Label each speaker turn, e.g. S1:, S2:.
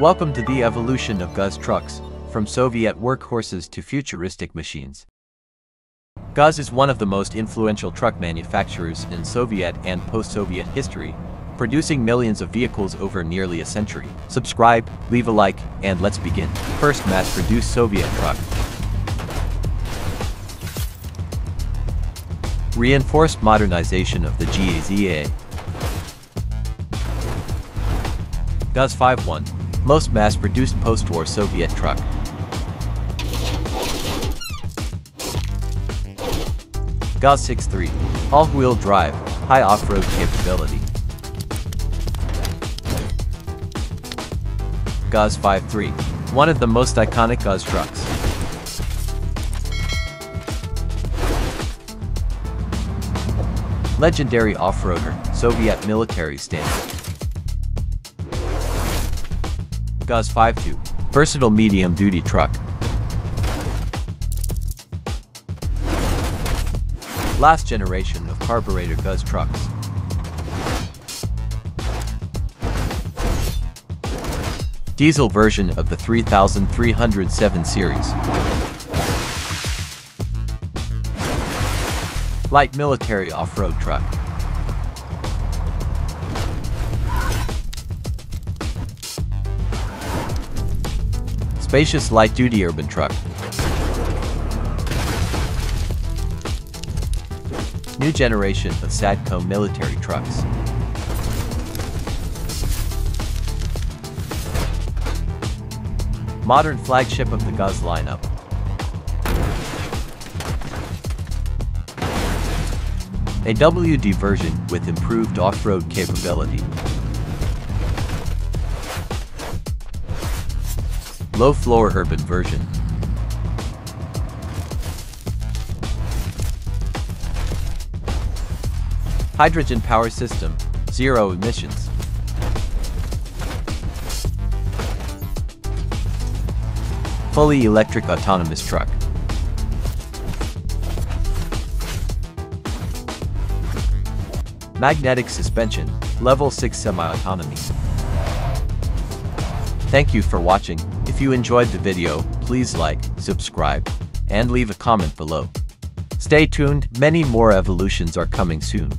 S1: Welcome to the evolution of GAZ trucks, from Soviet workhorses to futuristic machines. GAZ is one of the most influential truck manufacturers in Soviet and post-Soviet history, producing millions of vehicles over nearly a century. Subscribe, leave a like, and let's begin. First mass-produced Soviet truck. Reinforced modernization of the GAZ-AA. GAZ 51, most mass-produced post-war Soviet truck. GAZ 63, all-wheel drive, high off-road capability. GAZ 53, one of the most iconic GAZ trucks. Legendary off-roader, Soviet military standard. GAZ 52, versatile medium-duty truck. Last generation of carburetor GAZ trucks. Diesel version of the 3307 series. Light military off-road truck. Spacious light-duty urban truck. New generation of Sadko military trucks. Modern flagship of the GAZ lineup. A WD version with improved off-road capability. Low-floor urban version. Hydrogen power system, zero emissions. Fully electric autonomous truck. Magnetic suspension, level 6 semi-autonomy. Thank you for watching. If you enjoyed the video, please like, subscribe, and leave a comment below. Stay tuned, many more evolutions are coming soon.